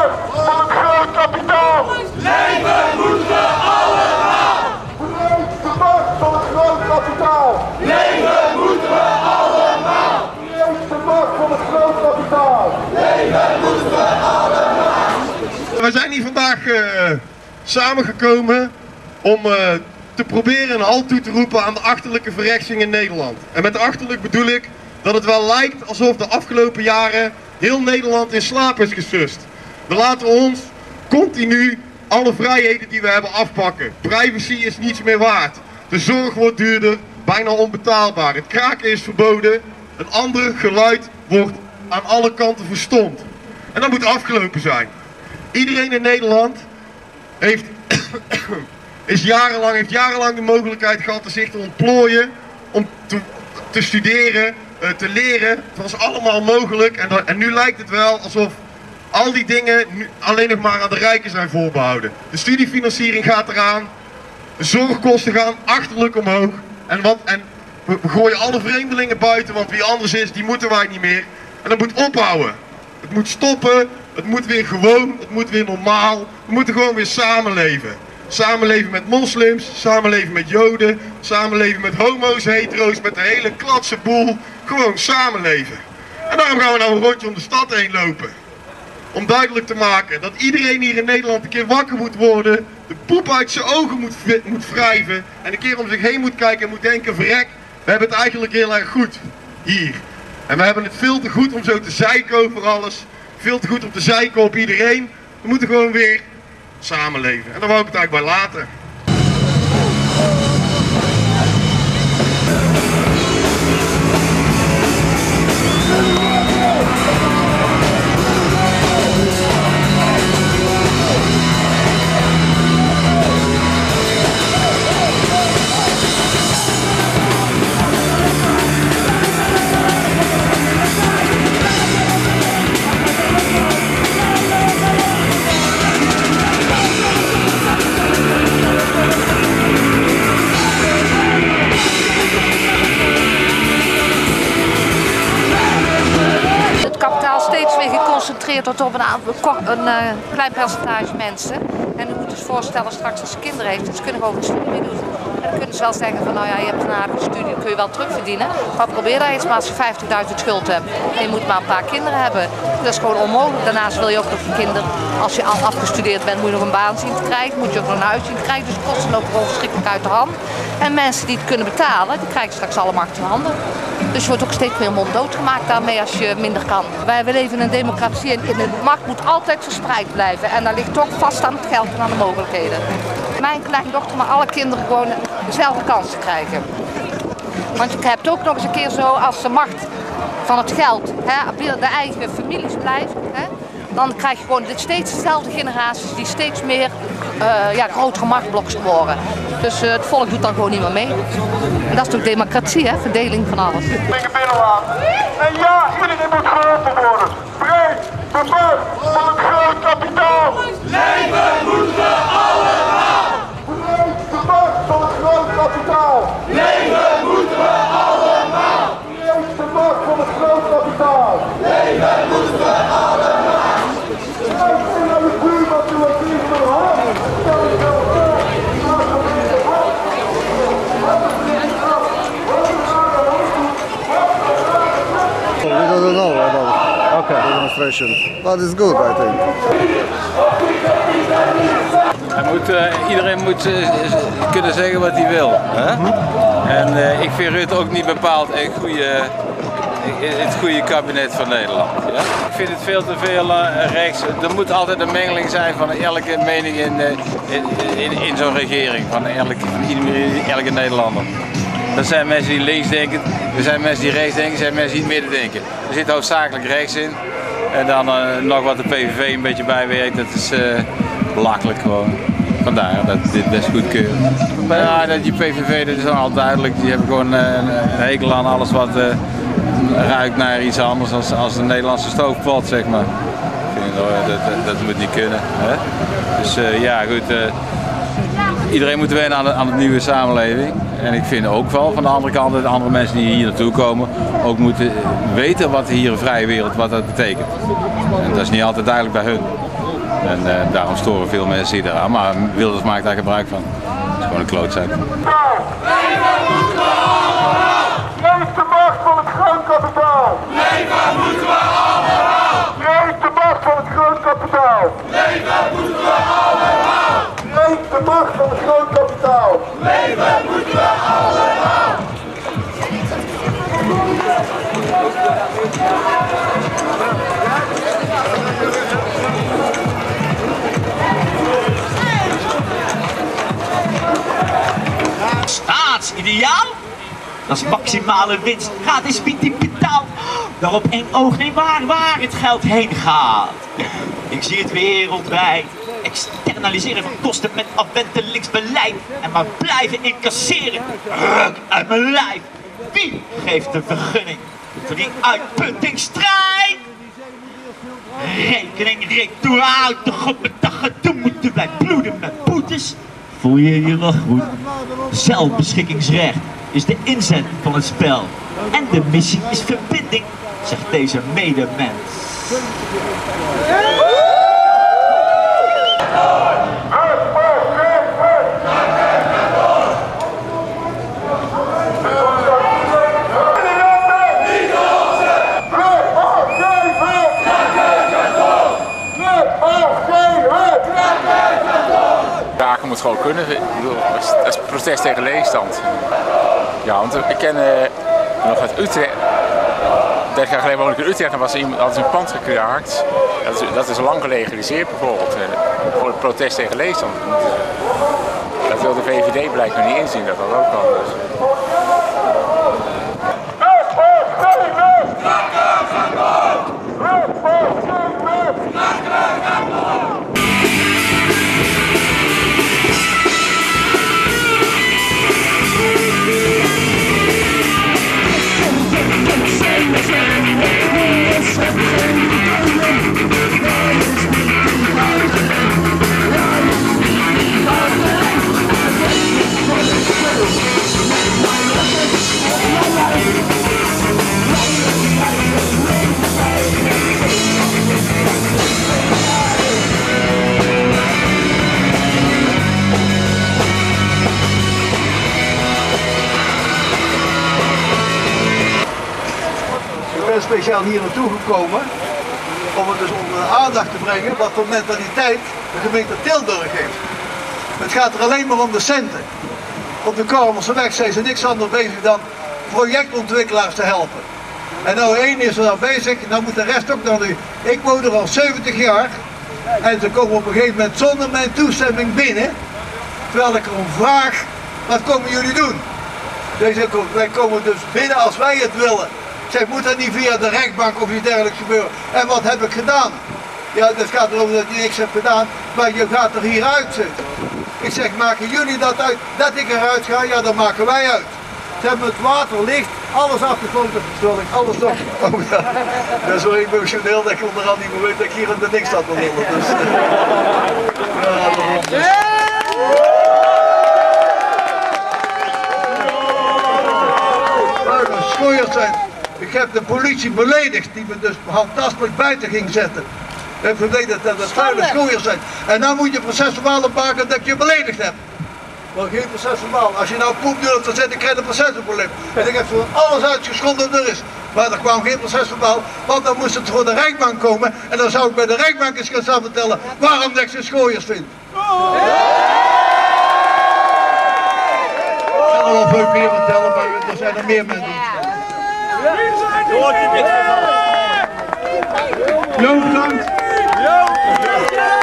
terug van het groot kapitaal. Leven moeten we allemaal! Breek de macht van het groot kapitaal. Leven moeten we allemaal! Breek de macht van het groot kapitaal. We zijn hier vandaag eh, samengekomen om eh, te proberen een halt toe te roepen aan de achterlijke verrechtsing in Nederland. En met achterlijk bedoel ik dat het wel lijkt alsof de afgelopen jaren heel Nederland in slaap is gesust. We laten ons continu alle vrijheden die we hebben afpakken. Privacy is niets meer waard. De zorg wordt duurder, bijna onbetaalbaar. Het kraken is verboden. Een ander geluid wordt aan alle kanten verstomd. En dat moet afgelopen zijn. Iedereen in Nederland heeft, is jarenlang, heeft jarenlang de mogelijkheid gehad om zich te ontplooien, om te, te studeren, eh, te leren. Het was allemaal mogelijk en, en nu lijkt het wel alsof al die dingen alleen nog maar aan de rijken zijn voorbehouden. De studiefinanciering gaat eraan, de zorgkosten gaan achterlijk omhoog. En, en we, we gooien alle vreemdelingen buiten, want wie anders is, die moeten wij niet meer. En dat moet ophouden. Het moet stoppen, het moet weer gewoon, het moet weer normaal. We moeten gewoon weer samenleven. Samenleven met moslims, samenleven met joden, samenleven met homo's, hetero's, met de hele klatse boel. Gewoon samenleven. En daarom gaan we nou een rondje om de stad heen lopen om duidelijk te maken dat iedereen hier in Nederland een keer wakker moet worden, de poep uit zijn ogen moet, moet wrijven en een keer om zich heen moet kijken en moet denken, verrek, we hebben het eigenlijk heel erg goed hier. En we hebben het veel te goed om zo te zeiken over alles, veel te goed om te zeiken op iedereen. We moeten gewoon weer samenleven. En daar wou ik het eigenlijk bij laten. Wordt op een, aantal- een eh, klein percentage mensen. En u moet dus voorstellen, straks als ze kinderen heeft, ze kunnen gewoon geen studie meer doen. En dan kunnen ze wel zeggen van, nou ja, je hebt een aardige studie, kun je wel terugverdienen. Maar probeer dat eens maar als je 50.000 schuld hebt. En je moet maar een paar kinderen hebben. Dat is gewoon onmogelijk. Daarnaast wil je ook nog je kinderen, als je al afgestudeerd bent, moet je nog een baan zien te krijgen. Moet je ook nog een huis zien te krijgen. Dus de kosten lopen gewoon verschrikkelijk uit de hand. En mensen die het kunnen betalen, die krijgen straks allemaal achter de handen. Dus je wordt ook steeds meer monddood gemaakt daarmee als je minder kan. Wij leven in een democratie en de macht moet altijd verspreid blijven. En dat ligt toch vast aan het geld en aan de mogelijkheden. Mijn kleindochter, maar alle kinderen gewoon dezelfde kans te krijgen. Want je hebt ook nog eens een keer zo, als de macht van het geld hè, binnen de eigen families blijft, hè, dan krijg je gewoon dit steeds dezelfde generaties die steeds meer eh, ja, grotere machtblokken worden. Dus eh, het volk doet dan gewoon niet meer mee. En dat is toch democratie, hè? verdeling van alles. Dingen binnenlaten. En ja, iedereen moet geholpen worden. Breek de van het groot kapitaal. Leven moeten we allemaal! Breek de van het groot kapitaal. Leven moeten we allemaal! Breek de van het groot kapitaal. Leven moeten we allemaal! Kijk eens naar de buurman toe en geef hem een hand. Stel jezelf voor. Maak hem in de hand. We don't know about the demonstration, but it's good, I think. Hij moet, eh, iedereen moet eh, kunnen zeggen wat hij wil. Hè? En eh, ik vind Rutte ook niet bepaald een goede, het goede kabinet van Nederland. Ja? Ik vind het veel te veel rechts. Er moet altijd een mengeling zijn van elke mening in, eh, in, in, in zo'n regering. Van elke, van elke Nederlander. Er zijn mensen die links denken, er zijn mensen die rechts denken, er zijn mensen die het midden denken. Er zit hoofdzakelijk rechts in. En dan eh, nog wat de PVV een beetje bijwerkt, dat is eh belachelijk gewoon. Vandaar dat dit best goed keur. Maar ja, dat die PVV, dat is al duidelijk. Die hebben gewoon eh, een hekel aan alles wat ruikt naar iets anders als, als een Nederlandse stoofpot, zeg maar. Dat, dat, dat moet niet kunnen. Hè? Dus ja, goed. iedereen moet wennen aan de, aan de nieuwe samenleving. En ik vind ook wel van de andere kant dat de andere mensen die hier naartoe komen ook moeten weten wat hier een vrije wereld wat dat betekent. En dat is niet altijd duidelijk bij hun. En eh, daarom storen veel mensen hier eraan. Maar Wilders maakt daar gebruik van. Het is gewoon een klootzak. Leef de macht van het grootkapitaal! Leven moeten we allemaal! Leef de macht van het grootkapitaal! Leven moeten we allemaal! De macht van het grootkapitaal! Leven moeten we allemaal! Staatsideaal? Dat is maximale winst. Gratis biedt die Daarop één oog neemt waar, waar het geld heen gaat. Ik zie het wereldwijd. Externaliseren van kosten met afwentelijks beleid. En maar blijven incasseren. Ruk uit mijn lijf. Wie geeft de vergunning voor die uitputtingsstrijd? Rekening retour uit de god met dag gedoe moeten wij bloeden met boetes. Voel je je wel goed? Zelfbeschikkingsrecht is de inzet van het spel. En de missie is verbinding, zegt deze medemens. Raken moet gewoon kunnen. Dat is- protest tegen leegstand. Ja, want ik ken eh, nog uit Utrecht. 30 jaar geleden woonde ik in Utrecht en was iemand had een pand gekraakt. Dat is, dat is lang gelegaliseerd bijvoorbeeld. eh, voor het protest tegen leegstand. Dat wil de VVD blijkbaar niet inzien dat dat ook kan. Speciaal hier naartoe gekomen om het dus onder de aandacht te brengen wat voor mentaliteit de gemeente Tilburg heeft. Het gaat er alleen maar om de centen. Op de Kormelserweg zijn ze niks anders bezig dan projectontwikkelaars te helpen. En nou één is er dan bezig, nou moet de rest ook nog nu. Ik woon er al 70 jaar en ze komen op een gegeven moment zonder mijn toestemming binnen. Terwijl ik erom vraag, wat komen jullie doen? Deze, wij komen dus binnen als wij het willen. Zeg, moet dat niet via de rechtbank of iets dergelijks gebeuren? En wat heb ik gedaan? Ja, het gaat erom dat ik niks heb gedaan, maar je gaat er hier uit zitten. Ik zeg, maken jullie dat uit? Dat ik eruit ga? Ja, dat maken wij uit. Ze hebben het water, licht, alles afgesloten. Terwijl ik alles nog... Oh ja, ik ben zo emotioneel dat ik onderhand niet meer weet dat ik hier in de niks te lullen. Dus, eh, ja, schooiers zijn. Ik heb de politie beledigd die me dus handtastelijk buiten ging zetten. Ik heb beledigd dat het vuile schooiers zijn. En dan moet je procesverbaal opmaken dat je beledigd hebt. Maar geen procesverbaal. Als je nou poep durft te zetten, krijg je een procesprobleem. En ik heb zo alles uitgescholden wat er is. Maar er kwam geen procesverbaal, want dan moest het voor de rechtbank komen. En dan zou ik bij de rechtbank eens gaan staan vertellen waarom dat ik ze schooiers vind. Ik kan wel veel meer vertellen, maar er zijn er meer mensen. 영상! 영상!